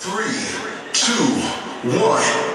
three, two, one.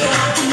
Yeah.